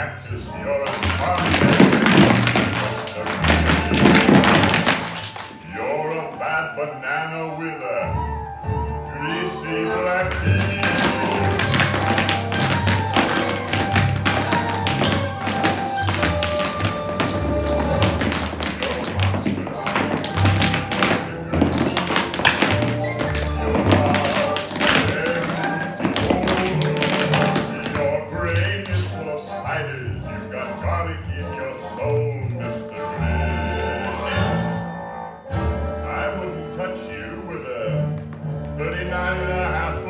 You're a bad banana with spiders. You've got garlic in your soul, Mr. Glenn. I wouldn't touch you with a 39 and a half